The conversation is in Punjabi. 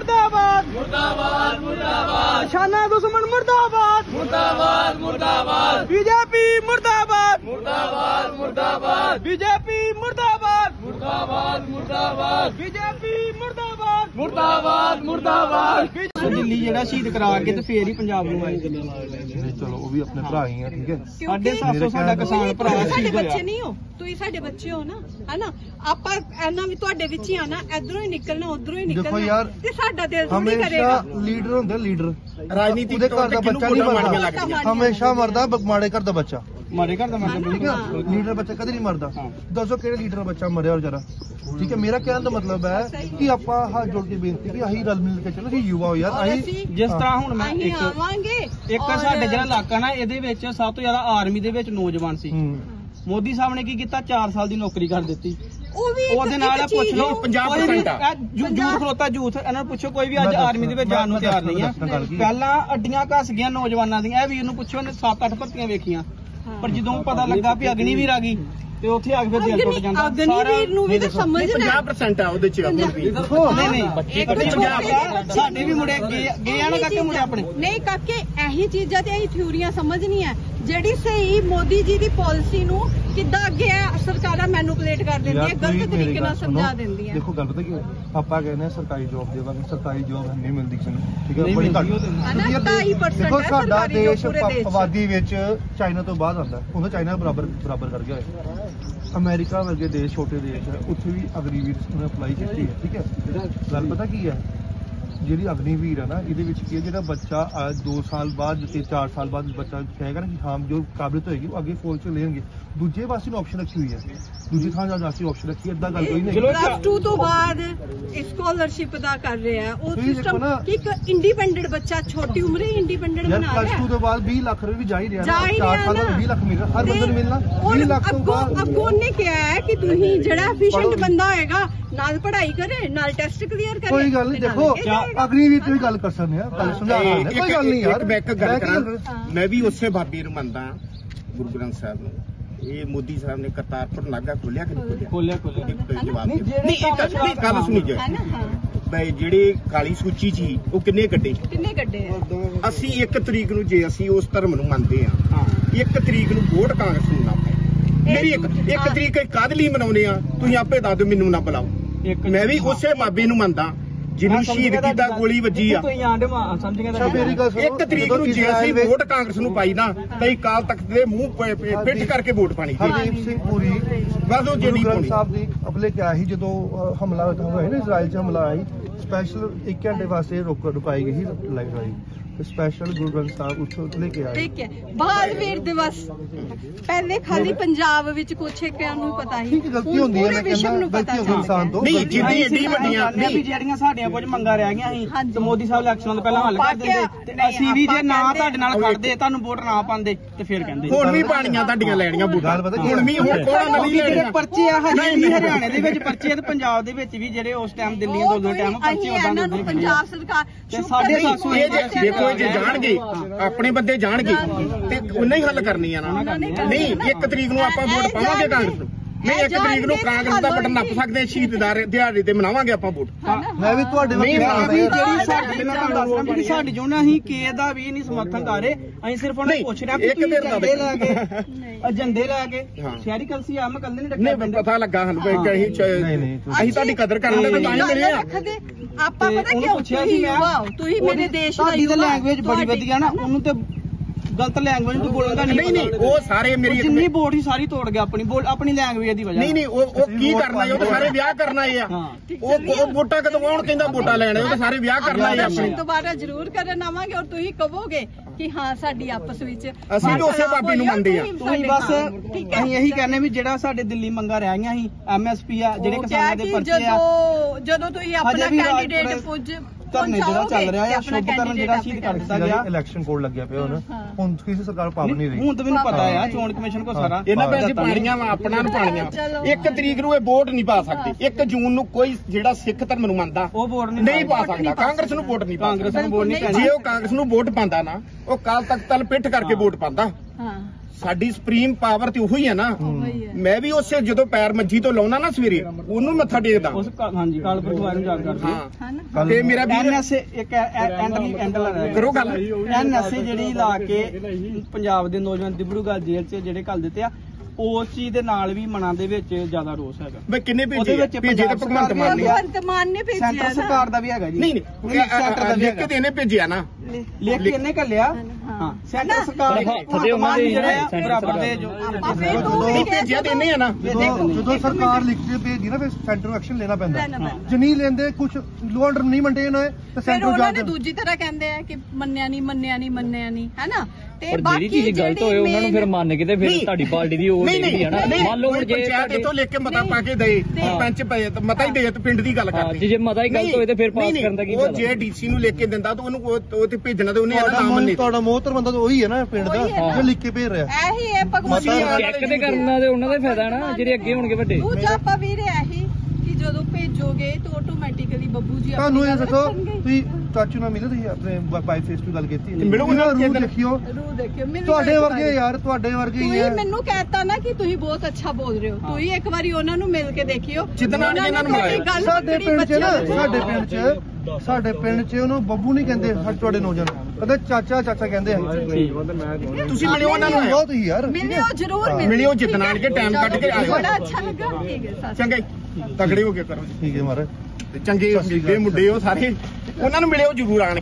मुर्दाबाद। मुर्दाबाद मुर्दाबाद। निशाना दुश्मन मुर्दाबाद। मुर्दाबाद मुर्दाबाद। बीजेपी मुर्दाबाद। मुर्दाबाद मुर्दाबाद। बीजेपी मुर्दाबाद। मुर्दाबाद मुर्दाबाद। बीजेपी मुर्दाबाद। मुर्दाबाद मुर्दाबाद। ਮੁਰਦਾਬਾਦ ਦਿੱਲੀ ਜਿਹੜਾ ਸ਼ਹੀਦ ਕਰਾ ਕੇ ਤੇ ਫੇਰ ਹੀ ਪੰਜਾਬ ਨੂੰ ਆਏ। ਚਲੋ ਉਹ ਵੀ ਆਪਣੇ ਭਰਾ ਹੀ ਆ ਠੀਕ ਹੈ? ਸਾਢੇ ਸੱਤ ਸੌ ਸਾਡਾ ਕਿਸਾਨ ਭਰਾ ਤੁਸੀਂ ਸਾਡੇ ਸ਼ਹੀਦ ਹੋਇਆ। ਬੱਚੇ ਨਹੀਂ ਹੋ ਤੁਸੀਂ ਸਾਡੇ ਬੱਚੇ ਹੋ ਨਾ ਹੈਨਾ? ਆਪਾਂ ਐਨਾ ਵੀ ਤੁਹਾਡੇ ਵਿੱਚ ਹੀ ਆਣਾ ਇਧਰੋਂ ਹੀ ਨਿਕਲਣਾ ਉਧਰੋਂ ਹੀ ਨਿਕਲਣਾ ਦੇਖੋ ਯਾਰ, ਤੇ ਸਾਡਾ ਦਿਲ ਥੋੜੀ ਹਮੇਸ਼ਾ ਕਰੇਗਾ। ਲੀਡਰ ਹੁੰਦਾ ਲੀਡਰ। ਰਾਜਨੀਤੀ ਉਹਦੇ ਘਰ ਦਾ ਬੱਚਾ ਨਹੀਂ ਮਰਦਾ। ਲੱਗਦੀਆਂ। ਹਮੇਸ਼ਾ ਮਰਦਾ ਮਾੜੇ ਘਰ ਦਾ ਬੱਚਾ। ਮਾਰੇ ਘਰ ਦਾ ਮਤਲਬ ਠੀਕ ਹੈ। ਲੀਡਰ ਬੱਚਾ ਕਦੇ ਨਹੀਂ ਮਰਦਾ। ਦੱਸੋ ਕਿਹੜੇ ਲੀਡਰ ਦਾ ਬੱਚਾ ਮਰਿਆ ਵਿਚਾਰਾ? ਠੀਕ ਹੈ ਮੇਰਾ ਕਹਿਣ ਦਾ ਮਤਲਬ ਹੈ ਕਿ ਆਪਾਂ ਹੱਥ ਜੋੜ ਕੇ ਬੇਨਤੀ ਕਿ ਅਸੀਂ ਰਲ ਮਿਲ ਕੇ ਚੱਲੋ ਅਸੀਂ ਯੁਵਾ ਹੋ ਯਾਰ। ਔਰ ਅਸੀਂ ਅਸੀਂ ਜਿਸ ਤਰ੍ਹਾਂ ਹੁਣ ਮੈਂ ਅਸੀਂ ਇੱਕ ਆਵਾਂਗੇ ਇੱਕ ਔਰ ਸਾਡੇ ਜਿਹੜਾ ਇਲਾਕਾ ਨਾ ਇਹਦੇ ਵਿੱਚ ਸਭ ਤੋਂ ਜ਼ਿਆਦਾ ਆਰਮੀ ਦੇ ਵਿੱਚ ਨੌਜਵਾਨ ਸੀ। ਹੂੰ। ਮੋਦੀ ਸਾਹਿਬ ਨੇ ਕੀ ਕੀਤਾ? 4 ਸਾਲ ਦੀ ਨੌਕਰੀ ਕਰ ਦਿੱਤੀ। ਉਹ ਵੀ ਇੱਕ- ਉਹਦੇ ਨਾਲ ਇੱਕ ਪੁੱਛ ਚੀਜ਼- ਲਓ 50% ਆ। ਜੂਥ ਖਲੋਤਾ ਜੂਥ ਇਹਨਾਂ ਨੂੰ ਪੁੱਛੋ ਕੋਈ ਵੀ ਅੱਜ ਦੱਸਦਾ, ਆਰਮੀ ਦੇ ਵਿੱਚ ਜਾਣ ਨੂੰ ਮੈਂ ਤਿਆਰ ਨਹੀਂ ਆ। ਦੱਸਦਾ ਗੱਲ ਕੀ ਹੈ। ਪਹਿਲਾਂ ਅੱਡੀਆਂ ਘਸ ਗਈਆਂ ਨੌਜਵਾਨਾਂ ਦੀਆਂ ਇਹ ਵੀਰ ਨੂੰ ਪੁੱਛੋ ਉਹਨੇ 7-8 ਭਰਤੀਆਂ ਵੇਖੀਆਂ। ਪਰ ਜਦੋਂ ਪਤਾ ਲੱਗਾ ਵੀ ਅਗਨੀਵੀਰ ਆ ਗਈ ਤੇ ਉੱਥੇ ਆ ਕੇ ਫਿਰ ਦਿਲ ਟੁੱਟ ਅਗਨੀ ਜਾਂਦਾ। ਅਗਨੀਵੀਰ ਨੂੰ ਵੀ ਤਾਂ ਸਮਝਣਾ 50% ਆ ਉਹਦੇ ਚ ਹੁਣ ਵੀ ਨਹੀਂ ਨਹੀਂ। ਇੱਕ ਬੱਚੇ। ਸਾਡੇ ਵੀ ਮੁੰਡੇ ਗਏ ਗਏ ਆ ਨਾ ਕਾਕੇ ਮੁੰਡੇ ਆਪਣੇ। ਨਹੀਂ ਕਾਕੇ ਇਹੀ ਚੀਜ਼ਾਂ ਤੇ ਇਹੀ ਥਿਊਰੀਆਂ ਸਮਝਣੀਆਂ। ਜਿਹੜੀ ਸਹੀ ਮੋਦੀ ਜੀ ਦੀ ਪਾਲਿਸੀ ਨੂੰ ਕਿੱਦਾਂ ਅੱਗੇ ਸਰਕਾਰਾਂ ਮੈਨੂਪਲੇਟ ਕਰ ਦਿੰਦੀਆਂ ਗਲਤ ਤਰੀਕੇ ਨਾਲ ਸਮਝਾ। ਦਿੰਦੀਆਂ। ਦੇਖੋ ਗੱਲ ਪਤਾ ਕੀ ਹੈ ਆਪਾਂ ਕਹਿੰਦੇ ਆ ਸਰਕਾਰੀ ਜੌਬ ਦੇਵਾਂਗੇ ਸਰਕਾਰੀ ਜੌਬ ਨਹੀਂ ਮਿਲਦੀ ਕਿਸੇ ਨੂੰ ਠੀਕ ਹੈ? ਬੜੀ ਘੱਟ। ਉਹ ਤਾਂ ਹੈ ਨਾ, ਕਿਉਂਕਿ ਯਾਰ 2.5% ਦੇਖੋ ਹੈ ਸਾਡਾ ਸਰਕਾਰੀ ਦੇਸ਼। ਆਬਾਦੀ ਵਿੱਚ ਚਾਈਨਾ ਤੋਂ ਬਾਅਦ ਆਉਂਦਾ ਉਹਦਾ ਚਾਈਨਾ ਬਰਾਬਰ ਬਰਾਬਰ ਕਰ ਗਿਆ ਹੈ। ਅਮਰੀਕਾ ਵਰਗੇ ਦੇਸ਼ ਛੋਟੇ ਦੇਸ਼ ਹੈ ਉੱਥੇ ਵੀ ਅਗਨੀਵੀਰ ਨੇ ਅਪਲਾਈ ਕੀਤੀ ਹੈ ਠੀਕ ਹੈ? ਗੱਲ ਪਤਾ ਕੀ ਹੈ? ਜਿਹੜੀ ਅਗਨੀਵੀਰ ਹੈ ਨਾ ਇਹਦੇ ਵਿੱਚ ਕੀ ਹੈ ਜਿਹੜਾ ਬੱਚਾ 2 ਸਾਲ ਬਾਅਦ ਤੇ 4 ਸਾਲ ਬਾਅਦ ਬੱਚਾ ਕਹੇਗਾ ਨਾ ਕਿ ਹਾਂ ਜੋ ਕਾਬਲੀਅਤ ਹੋਏਗੀ ਉਹ ਅੱਗੇ ਫੌਜ ਚ ਲੈਣਗੇ ਦੂਜੇ ਪਾਸੇ ਨੂੰ ਆਪਸ਼ਨ ਰੱਖੀ ਹੋਈ ਹੈ ਦੂਜੀ ਥਾਂ ਜਾ ਅਸੀਂ ਆਪਸ਼ਨ ਰੱਖੀ ਏਦਾਂ ਗੱਲ ਕੋਈ ਨਹੀਂ। ਪਲੱਸ 2 ਤੋਂ ਬਾਅਦ ਸਕਾਲਰਸ਼ਿਪ ਦਾ ਕਰ ਰਿਹਾ ਉਹ ਸਿਸਟਮ ਨਾ। ਕਿ ਇੱਕ ਇੰਡੀਪੈਂਡੈਂਟ ਬੱਚਾ ਛੋਟੀ ਉਮਰੇ ਹੀ ਇੰਡੀਪੈਂਡੈਂਟ ਬਣਾ ਪਲੱਸ ਰਿਹਾ। 2 ਤੋਂ ਬਾਅਦ 20 ਲੱਖ ਰੁਪਏ ਵੀ ਜਾ ਹੀ ਰਿਹਾ ਜਾ ਹੀ 4 ਰਿਹਾ ਸਾਲ ਨਾ। ਬਾਅਦ 20 ਲੱਖ ਮਿਲਣਾ ਹਰ ਬੰਦੇ ਨੂੰ ਮਿਲਣਾ। ਉਹ 20 ਲੱਖ ਤੋਂ ਬਾਅਦ। ਅੱਗੋਂ ਉਹਨੇ ਕਿਹਾ ਹੈ ਕਿ ਤੁਸੀਂ ਜਿਹੜਾ ਐਫੀਸ਼ੀਐਂਟ। ਬੰਦਾ ਹੋਏਗਾ ਨਾਲ ਪੜ੍ਹਾਈ ਕਰੇ ਨਾਲ ਟੈਸਟ ਕਲੀਅਰ ਕਰੇ। ਕੋਈ ਗੱਲ ਨਹੀਂ ਦੇਖੋ ਅੱਗੇ ਜਾਏਗਾ। ਅਗਨੀਵੀਰ ਤੇ ਵੀ ਗੱਲ ਕਰ ਸਕਦੇ ਆ ਗੱਲ ਸਮਝਾ ਰਹੇ ਹਾਂ। ਕੋਈ ਗੱਲ ਨਹੀਂ ਯਾਰ ਮੈਂ ਇੱਕ ਗੱਲ ਕਰਾਂ। ਮੈਂ ਵੀ ਉਸੇ ਬਾਬੇ ਨੂੰ ਮੰਨਦਾ ਗੁਰੂ ਗ੍ਰੰਥ ਸਾਹਿਬ ਨੂੰ। ਇਹ ਮੋਦੀ ਸਾਹਿਬ ਨੇ ਕਰਤਾਰਪੁਰ ਨਾਗਾ ਖੋਲਿਆ ਕਿ ਨਹੀਂ ਖੋਲਿਆ ਖੋਲਿਆ ਜਵਾਬ ਨਹੀਂ। ਜਿਹੜੇ ਨਹੀਂ ਇੱਕ ਕਾਗਜ਼- ਨਹੀਂ, ਗੱਲ ਸੁਣੀ ਜਾਏ ਬਈ ਜਿਹੜੇ ਕਾਲੀ ਸੂਚੀ ਸੀ ਉਹ ਕਿੰਨੇ ਕੱਢੇ? ਕਿੰਨੇ ਕੱਢੇ ਅਸੀਂ ਇੱਕ ਤਰੀਕ ਨੂੰ ਜੇ ਅਸੀਂ ਉਸ ਧਰਮ ਨੂੰ ਮੰਨਦੇ ਆ ਹਾਂ। ਇੱਕ ਤਰੀਕ ਨੂੰ ਵੋਟ ਕਾਂਗਰਸ ਨੂੰ ਨਾ ਮੇਰੀ ਇੱਕ। ਤਰੀਕ ਕਾਹਦੇ ਲਈ ਮਨਾਉਨੇ ਆ ਤੁਸੀਂ ਆਪੇ ਦੱਸ ਦਿਓ ਮੈਨੂੰ ਨਾ ਬੁਲਾਓ। ਮੈਂ ਵੀ ਉਸੇ ਬਾਬੇ ਨੂੰ ਮੰਨਦਾ ਜਿਹਨੂੰ ਸ਼ਹੀਦ ਕੀਤਾ ਗੋਲੀ। ਵੱਜੀ ਆ। ਤੁਸੀਂ ਆਂਡੇ ਸਮਝ ਗਏ ਇੱਕ ਤਰੀਕ ਨੂੰ ਜੇ ਅਸੀਂ ਵੋਟ ਕਾਂਗਰਸ ਨੂੰ ਪਾਈ ਨਾ ਤਾਂ ਕਾਲ ਤੱਕ ਦੇ ਮੂੰਹ ਪਿੱਠ ਕਰਕੇ ਵੋਟ ਪਾਣੀ। ਹਰਦੀਪ ਸਿੰਘ ਪੁਰੀ ਬਸ ਉਹ ਜਿਹੜੀ ਪਾਉਣੀ। ਸਾਹਿਬ ਦੀ ਅਪਲੇ ਕਿਹਾ ਸੀ ਜਦੋਂ ਹਮਲਾ ਹੋਇਆ ਨਾ ਇਜ਼ਰਾਈਲ 'ਚ ਹਮਲਾ ਆਈ ਸਪੈਸ਼ਲ 1 ਘੰਟੇ ਵਾਸਤੇ ਰੁਕ ਰੁਕਾਈ ਗਈ ਸੀ ਲਾਈਵ ਰਾਈ ਤੇ ਸਪੈਸ਼ਲ ਗੁਰੂ ਗ੍ਰੰਥ ਸਾਹਿਬ ਉੱਥੋਂ ਲੈ ਕੇ ਆਏ। ਠੀਕ ਹੈ। ਬਹਾਦਵੀਰ ਦਿਵਸ ਪਹਿਲੇ ਖਾਲੀ ਪੰਜਾਬ ਵਿੱਚ ਕੁਛ ਇੱਕਿਆਂ ਨੂੰ ਪਤਾ ਸੀ ਠੀਕ ਗਲਤੀ ਹੁੰਦੀ ਹੈ, ਮੈਂ ਕਹਿੰਦਾ, ਗਲਤੀ ਹੁੰਦੀ ਇਨਸਾਨ। ਤੋਂ। ਨਹੀਂ ਅਸੀਂ ਏਡੀ ਵੱਡੀਆਂ ਚਾਹੁੰਦੇ ਹਾਂ ਵੀ ਜਿਹੜੀਆਂ ਸਾਡੀਆਂ ਕੁਝ ਮੰਗਾਂ ਰਹਿ ਗਈਆਂ ਸੀ। ਤੇ ਮੋਦੀ ਸਾਹਿਬ ਇਲੈਕਸ਼ਨ ਤੋਂ ਪਹਿਲਾਂ ਹੱਲ ਕਰ ਦਿੰਦੇ। ਤੇ ਨਹੀਂ, ਅਸੀਂ ਵੀ ਜੇ ਨਾ ਤੁਹਾਡੇ ਨਾਲ ਖੜਦੇ ਤੁਹਾਨੂੰ ਵੋਟ ਨਾ ਪਾਉਂਦੇ ਤੇ ਫਿਰ ਕਹਿੰਦੇ ਹੁਣ ਵੀ ਪਾਣੀਆਂ ਤੁਹਾਡੀਆਂ ਲੈਣੀਆਂ ਕੀ ਹੁਣ ਵੀ ਹੁਣ ਕੋਣਾ ਨਹੀਂ ਜਿਹੜੇ ਲੈਣੀਆਂ ਪਰਚੇ ਆ ਹਰਿਆਣੇ ਦੇ ਵਿੱਚ ਪਰਚੇ ਤੇ ਪੰਜਾਬ ਦੇ ਵਿੱਚ ਵੀ ਜਿਹੜੇ ਉਸ ਟਾਈਮ ਦਿੱਲੀਆਂ ਦੋ ਦੋ ਟਾਈਮ ਪਰਚੇ ਉਦਾਂ ਦੇ ਪੰਜਾਬ ਸਰਕਾਰ ਤੇ ਸ਼ੁਭ ਸਾਡੇ ਕਰਦੀ- ਸੱਤ ਸੌ ਇਹ ਜੇ ਦੇਖੋ ਜੇ ਜਾਣਗੇ ਆਪਣੇ ਬੰਦੇ ਜਾਣਗੇ ਤੇ ਉਹਨਾਂ ਹੀ ਹੱਲ ਕਰਨੀ ਆ ਨਾ। ਨਹੀਂ ਇੱਕ ਤਰੀਕ ਨੂੰ ਆਪਾਂ ਵੋਟ ਪਾਵਾਂਗੇ ਕਾਂਗਰਸ ਨੂੰ। ਨਹੀਂ ਇੱਕ ਤਰੀਕ ਨੂੰ ਕਾਂਗਰਸ ਦਾ ਬਟਨ ਨੱਪ ਸਕਦੇ ਸ਼ਹੀਦਾਰ ਦਿਹਾੜੇ ਤੇ ਮਨਾਵਾਂਗੇ ਆਪਾਂ ਵੋਟ। ਮੈਂ ਵੀ ਤੁਹਾਡੇ ਨਹੀਂ, ਵਕੀਲ ਮੈਂ ਵੀ ਹਾਂ। ਜਿਹੜੀ ਸਾਡੀ ਤੁਹਾਨੂੰ ਦੱਸਦਾ ਵੀ ਸਾਡੀ ਜੋ ਨਾ ਅਸੀਂ ਕੇ ਦਾ ਵੀ ਨਹੀਂ ਸਮਰਥਨ ਕਰ ਰਹੇ ਅਸੀਂ ਸਿਰਫ ਉਹਨਾਂ ਨੂੰ ਪੁੱਛ ਰਹੇ ਵੀ ਇੱਕ ਤੁਸੀਂ ਦਾ ਝੰਡੇ ਲੈ ਕੇ। ਏਜੰਡੇ ਲੈ ਕੇ। ਸ਼ਹਿਰੀ ਕਲਸੀ ਆ ਮੈਂ ਕੱਲੇ ਨਹੀਂ ਰੱਖਿਆ ਪਤਾ ਲੱਗਾ ਸਾਨੂੰ ਕਿ ਅਸੀਂ ਅਸੀਂ ਤੁਹਾਡੀ ਕਦਰ ਕਰਨ ਲੱਗੇ ਤਾਂ ਹੀ ਮਿਲੇ ਆ। ਰੱਖਦੇ ਆਪਾਂ ਪਤਾ ਕਿਉਂ? ਪੁੱਛਿਆ ਸੀ ਤੁਸੀਂ ਮੈਂ ਵਾਓ ਤੁਸੀਂ ਮੇਰੇ ਦੇਸ਼ ਦਾ ਤੁਹਾਡੀ ਤਾਂ ਯੁਵਾ, ਲੈਂਗੁਏਜ ਬੜੀ ਵਧੀਆ ਨਾ ਉਹਨੂੰ ਤੇ ਗਲਤ ਲੈਂਗੁਏਜ ਨੂੰ ਬੋਲਣ ਦਾ ਨਹੀਂ ਨਹੀਂ ਨਹੀਂ ਉਹ ਸਾਰੇ ਮੇਰੀ ਜਿੰਨੀ ਬੋਰਡ ਸੀ ਸਾਰੀ ਤੋੜ ਗਿਆ ਆਪਣੀ। ਬੋਲ ਆਪਣੀ ਲੈਂਗੁਏਜ ਦੀ ਵਜ੍ਹਾ ਨਹੀਂ ਨਹੀਂ ਉਹ ਉਹ ਕੀ ਕਰਨਾ ਹੈ ਉਹ ਤਾਂ ਸਾਰੇ ਵਿਆਹ ਕਰਨਾ ਹੈ ਆ। ਹਾਂ। ਉਹ ਉਹ ਵੋਟਾਂ ਕਦੋਂ ਆਉਣ ਕਹਿੰਦਾ ਵੋਟਾਂ ਲੈਣੇ ਉਹ ਤਾਂ ਸਾਰੇ ਵਿਆਹ ਕਰਨਾ ਹੈ ਆਪਣੇ। ਦੁਬਾਰਾ ਜ਼ਰੂਰ ਕਰਨ ਆਵਾਂਗੇ ਔਰ ਤੁਸੀਂ ਕਹੋਗੇ ਕਿ ਹਾਂ ਸਾਡੀ ਆਪਸ ਵਿੱਚ ਅਸੀਂ ਵੀ ਉਸੇ ਬਾਬੇ ਨੂੰ ਮੰਨਦੇ ਆ। ਤੁਸੀਂ ਬਸ ਅਸੀਂ ਇਹੀ ਕਹਿੰਦੇ ਵੀ ਜਿਹੜਾ ਸਾਡੇ ਦਿੱਲੀ ਮੰਗਾ ਰਹਿ ਗਈਆਂ ਸੀ ਐਮਐਸਪੀ ਆ ਜਿਹੜੇ ਕਿਸਾਨਾਂ ਦੇ ਪਰਚੇ ਆ। ਜਦੋਂ ਜਦੋਂ ਤੁਸੀਂ ਆਪਣਾ ਕੈਂਡੀਡੇਟ ਪੁੱਜ ਧਰਨੇ ਜਿਹੜਾ ਚੱਲ ਰਿਹਾ ਆ ਸ਼ੁਭ ਕਰਨ ਜਿਹੜਾ ਸ਼ਹੀਦ ਕਰ ਦਿੱਤਾ ਗਿਆ। ਇਲੈਕਸ਼ਨ ਕੋਡ ਲੱਗਿਆ ਪਿਆ ਹੁਣ। ਹੁਣ ਕਿਸੇ ਸਰਕਾਰ ਪਾਵ ਨਹੀਂ ਰਹੀ। ਹੁਣ ਤਾਂ ਮੈਨੂੰ ਪਤਾ ਆ ਚੋਣ ਕਮਿਸ਼ਨ ਕੋ ਸਾਰਾ ਇਹਨਾਂ ਪੈਸੇ ਪਾਣੀਆਂ ਵਾ ਆਪਣਾ ਨੂੰ ਪਾਣੀਆਂ। ਇੱਕ ਤਰੀਕ ਨੂੰ ਇਹ ਵੋਟ ਨਹੀਂ ਪਾ ਸਕਦੇ। ਇੱਕ ਜੂਨ ਨੂੰ ਕੋਈ ਜਿਹੜਾ ਸਿੱਖ ਧਰਮ ਨੂੰ ਮੰਨਦਾ ਉਹ ਵੋਟ ਨਹੀਂ ਪਾ ਸਕਦਾ। ਕਾਂਗਰਸ ਨੂੰ ਵੋਟ ਨਹੀਂ ਪਾ ਕਾਂਗਰਸ ਸਕਦਾ ਨੂੰ ਵੋਟ ਨਹੀਂ ਪੈਣੀ। ਜੇ ਉਹ ਕਾਂਗਰਸ ਨੂੰ ਵੋਟ ਪਾਉਂਦਾ ਨਾ ਉਹ ਕਾਲ ਤੱਕ ਤਲ ਪਿੱਠ ਕਰਕੇ ਵੋਟ ਪਾਉਂਦਾ। ਹਾਂ। ਸਾਡੀ ਸੁਪਰੀਮ ਪਾਵਰ ਤੇ ਉਹੀ ਹੈ ਨਾ। ਮੈਂ ਵੀ ਉਸੇ ਜਦੋਂ ਪੈਰ ਮੱਜੀ ਤੋਂ ਲਾਉਣਾ ਨਾ ਸਵੇਰੇ ਉਹਨੂੰ ਮੱਥਾ ਟੇਕਦਾ। ਉਸ ਕਾ- ਹਾਂਜੀ ਕਾਲ ਪਰਸੋਂ ਨੂੰ ਯਾਦ ਕਰਦੇ ਹਾਂ। ਤੇ ਮੇਰਾ ਵੀਰ ਐਨਐਸਏ ਇੱਕ ਐਂਡਲੀ ਐਂਡਲ ਕਰੋ ਗੱਲ। ਐਨਐਸਏ ਜਿਹੜੀ ਲਾ ਕੇ ਪੰਜਾਬ ਦੇ ਨੌਜਵਾਨ ਦਿਬੜੂਗੜ੍ਹ ਜੇਲ੍ਹ 'ਚ ਜਿਹੜੇ ਘੱਲ ਦਿੱਤੇ ਆ ਉਸ ਚੀਜ਼ ਦੇ ਨਾਲ ਵੀ ਮਨਾਂ ਦੇ ਵਿੱਚ ਜ਼ਿਆਦਾ ਰੋਸ ਹੈਗਾ। ਬਈ ਕਿੰਨੇ ਉਹਦੇ ਭੇਜੇ? ਵਿੱਚ ਭੇਜੇ ਤਾਂ ਪੰਜਾਬ ਭਗਵੰਤ ਮਾਨ ਨੇ। ਭਗਵੰਤ ਮਾਨ ਨੇ ਭੇਜਿਆ ਸੈਂਟਰ ਨਾ। ਸਰਕਾਰ ਦਾ ਵੀ ਹੈਗਾ ਜੀ। ਨਹੀਂ ਨਹੀਂ ਸੈਂਟਰ ਦਾ ਵੀ ਲਿਖ ਕੇ ਹੈਗਾ ਤੇ ਇਹਨੇ ਭੇਜਿਆ ਨਾ। ਲਿਖ ਕੇ ਇਹਨੇ ਘੱਲਿਆ। ਹਾਂ। ਸੈਂਟਰ ਸਰਕਾਰ ਦੇ ਦੇ ਉਹਨਾਂ ਦੇ ਜਿਹੜੇ ਆ ਸੈਂਟਰ ਬਰਾਬਰ ਦੇ ਜੋ ਆਪਾਂ ਫਿਰ ਦੋ ਨਹੀਂ ਭੇਜਿਆ ਤੇ ਇਹਨੇ ਆ ਨਾ। ਜਦੋਂ ਜਦੋਂ ਸਰਕਾਰ ਲਿਖ ਕੇ ਭੇਜਦੀ ਨਾ ਫਿਰ ਸੈਂਟਰ ਨੂੰ ਐਕਸ਼ਨ ਲੈਣਾ ਪੈਂਦਾ। ਲੈਣਾ ਪੈਂਦਾ। ਜੇ ਨਹੀਂ ਲੈਂਦੇ ਕੁਝ ਲੋ ਆਰਡਰ ਨਹੀਂ ਮੇਨਟੇਨ ਹੋਏ ਤਾਂ ਫਿਰ ਸੈਂਟਰ ਉਹਨਾਂ ਨੇ ਜਾ ਦੂਜੀ ਤਰ੍ਹਾਂ ਕਹਿੰਦੇ ਆ ਕਿ ਮੰਨਿਆ ਨਹੀਂ ਮੰਨਿਆ ਨਹੀਂ ਮੰਨਿਆ ਨਹੀਂ ਹੈਨਾ? ਤੇ ਬਾਕੀ ਜਿਹੜੀ ਚੀਜ਼ ਗਲਤ ਹੋਏ ਉਹਨਾਂ ਨੂੰ ਫਿਰ ਮੰਨ ਕੇ ਤੇ ਫਿਰ ਨਹੀਂ। ਤੁਹਾਡੀ ਪਾਰਟੀ ਦੀ ਉਹ ਨਹੀਂ ਦੇਖਦੀ ਹੈ ਨਾ ਨਹੀਂ ਮੰਨ ਲਓ ਹੁਣ ਜੇ ਪੰਚਾਇਤ ਇਥੋਂ ਲਿਖ ਕੇ ਮਤਾ ਪਾ ਕੇ ਦੇ। ਪੰਚ ਪਏ ਤਾਂ ਮਤਾ ਹੀ ਦੇ ਤੇ ਪਿੰਡ ਦੀ ਗੱਲ ਹਾਂ, ਕਰਨੀ ਜੇ ਮਤਾ ਹੀ ਗਲਤ ਨਹੀਂ, ਹੋਏ ਤੇ ਫਿਰ ਪਾਸ ਨਹੀਂ, ਨਹੀਂ, ਕਰਨ ਦਾ ਕੀ ਉਹ? ਜੇ ਡੀਸੀ ਨੂੰ ਲਿਖ ਕੇ ਦਿੰਦਾ ਤਾਂ ਉਹਨੂੰ ਉਹ ਤੇ ਭੇਜਣਾ ਤੇ ਉਹਨੇ ਇਹਦਾ ਨਾਮ ਮੰਨੇ ਤੁਹਾਡਾ ਮੋਹਤਰ ਬੰਦਾ ਤਾਂ ਉਹੀ ਹੈ ਨਾ ਪਿੰਡ ਦਾ। ਜੋ ਲਿਖ ਕੇ ਭੇਜ ਰਿਹਾ ਇਹੀ ਹੈ ਮਾਨ ਚੈੱਕ ਤੇ ਕਰਨਾ ਤੇ ਉਹਨਾਂ ਦਾ ਫਾਇਦਾ ਨਾ ਜਿਹੜੇ ਅੱਗੇ ਹੋਣਗੇ ਵੱਡੇ ਦੂਜਾ ਆਪਾਂ ਵੀਰੇ ਇਹੀ ਕਿ ਜਦੋਂ ਭੇਜੋਗੇ ਤਾਂ ਆਟੋਮੈਟਿਕਲੀ ਬੱਬੂ ਜੀ ਤੁਹਾਨੂੰ ਇਹ ਦੱਸੋ। ਤੁਸੀਂ ਚਾਚੂ ਨਾਲ ਮਿਲੇ ਤੁਸੀਂ ਆਪਣੇ ਬਾਈ ਫੇਸ ਟੂ ਗੱਲ ਕੀਤੀ? ਤੇ ਮਿਲੋ ਉਹਨਾਂ ਨੂੰ ਰੂਹ ਕਿੱਦਾਂ- ਦੇਖਿਓ। ਰੂਹ ਦੇਖਿਓ ਮੈਨੂੰ ਤੁਹਾਡੇ ਵਰਗੇ ਵਾਰੀ- ਯਾਰ ਤੁਹਾਡੇ ਵਰਗੇ ਹੀ ਤੁਸੀਂ ਹੈ। ਮੈਨੂੰ ਕਹਿਤਾ ਨਾ ਕਿ ਤੁਸੀਂ ਬਹੁਤ ਅੱਛਾ ਬੋਲ ਰਹੇ ਹੋ। ਤੁਸੀਂ ਇੱਕ ਵਾਰੀ ਉਹਨਾਂ ਨੂੰ ਮਿਲ ਕੇ ਦੇਖਿਓ। ਆਉਣਗੇ ਇਹਨਾਂ ਨੂੰ। ਗੱਲ ਸਾਡੇ ਪਿੰਡ 'ਚ ਨਾ। ਸਾਡੇ ਪਿੰਡ 'ਚ ਸਾਡੇ ਪਿੰਡ 'ਚ ਉਹਨੂੰ ਬੱਬੂ ਨਹੀਂ ਕਹਿੰਦੇ ਸਾਡੇ ਤੁਹਾਡੇ ਨੌਜਵਾਨ। ਕਹਿੰਦੇ ਚਾਚਾ ਚਾਚਾ ਕਹਿੰਦੇ ਆ। ਤੁਸੀਂ ਮਿਲਿਓ ਉਹਨਾਂ ਨੂੰ ਬਹੁਤ ਹੀ ਯਾਰ? ਮਿਲਿਓ ਜ਼ਰੂਰ। ਮਿਲਿਓ। ਆਣ ਕੇ ਟਾਈਮ ਕੱਢ ਕੇ ਆਇਓ। ਬੜਾ ਅੱਛਾ ਲੱਗਾ। ਠੀਕ ਹੈ ਚੰਗਾ ਤਗੜੇ ਹੋ ਕੇ ਕਰੋ ਜੀ। ਠੀਕ ਹੈ ਮਾਰੇ ਤੇ ਚੰਗੇ ਮੁੰਡੇ ਮੁੰਡੇ ਉਹ ਸਾਰੇ ਉਹਨਾਂ ਨੂੰ ਮਿਲਿਓ ਜ਼ਰੂਰ ਆਣ ਕੇ।